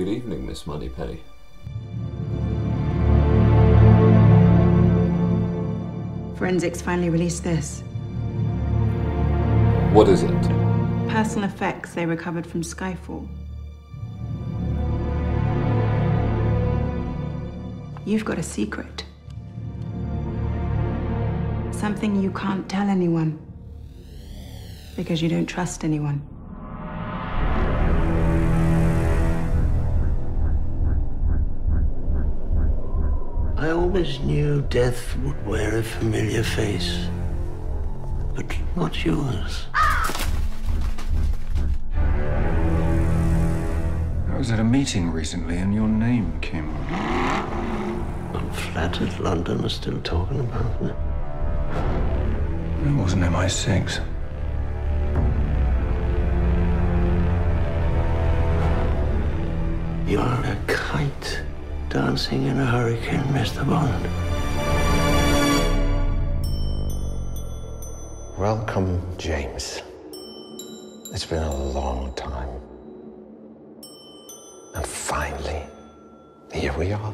Good evening, Miss Moneypenny. Forensics finally released this. What is it? Personal effects they recovered from Skyfall. You've got a secret. Something you can't tell anyone. Because you don't trust anyone. I always knew death would wear a familiar face. But not yours. I was at a meeting recently and your name came up. I'm flattered London is still talking about me. It wasn't MI6. You're a kite dancing in a hurricane, Mr. Bond. Welcome, James. It's been a long time. And finally, here we are.